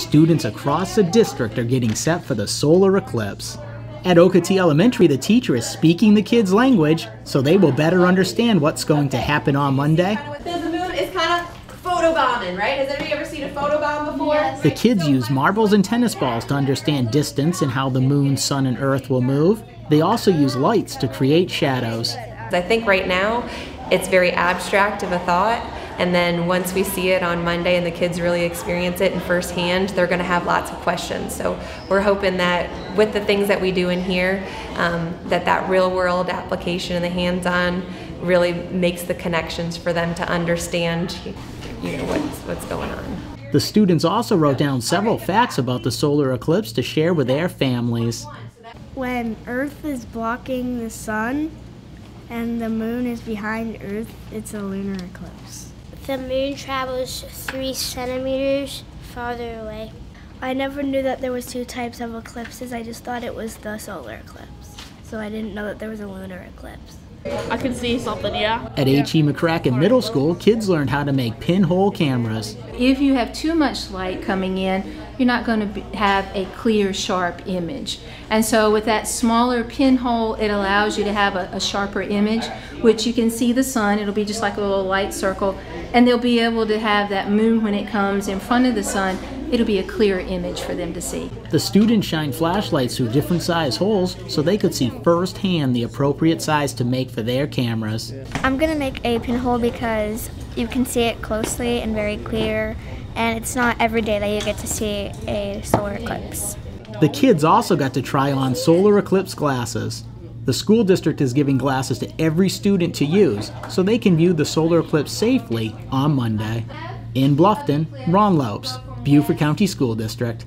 Students across the district are getting set for the solar eclipse. At Okatie Elementary, the teacher is speaking the kids' language so they will better understand what's going to happen on Monday. The moon is kind of photobombing, right? Has anybody ever seen a photobomb before? Yes. The kids use marbles and tennis balls to understand distance and how the moon, sun, and earth will move. They also use lights to create shadows. I think right now it's very abstract of a thought and then once we see it on Monday and the kids really experience it in firsthand, they're going to have lots of questions. So we're hoping that with the things that we do in here, um, that that real world application and the hands-on really makes the connections for them to understand, you know, what's what's going on. The students also wrote down several facts about the solar eclipse to share with their families. When Earth is blocking the sun and the moon is behind Earth, it's a lunar eclipse the moon travels three centimeters farther away. I never knew that there was two types of eclipses. I just thought it was the solar eclipse. So I didn't know that there was a lunar eclipse. I can see something, yeah. At H.E. McCracken Middle School, kids learned how to make pinhole cameras. If you have too much light coming in, you're not going to be, have a clear, sharp image. And so with that smaller pinhole, it allows you to have a, a sharper image, which you can see the sun. It'll be just like a little light circle. And they'll be able to have that moon when it comes in front of the sun it'll be a clear image for them to see. The students shine flashlights through different size holes so they could see firsthand the appropriate size to make for their cameras. I'm going to make a pinhole because you can see it closely and very clear and it's not every day that you get to see a solar eclipse. The kids also got to try on solar eclipse glasses. The school district is giving glasses to every student to use so they can view the solar eclipse safely on Monday. In Bluffton, Ron Lopes, Beaufort County School District.